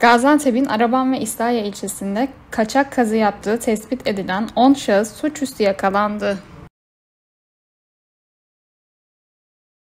Gaziantep'in Araban ve İslahiye ilçesinde kaçak kazı yaptığı tespit edilen 10 şahıs suçüstü yakalandı.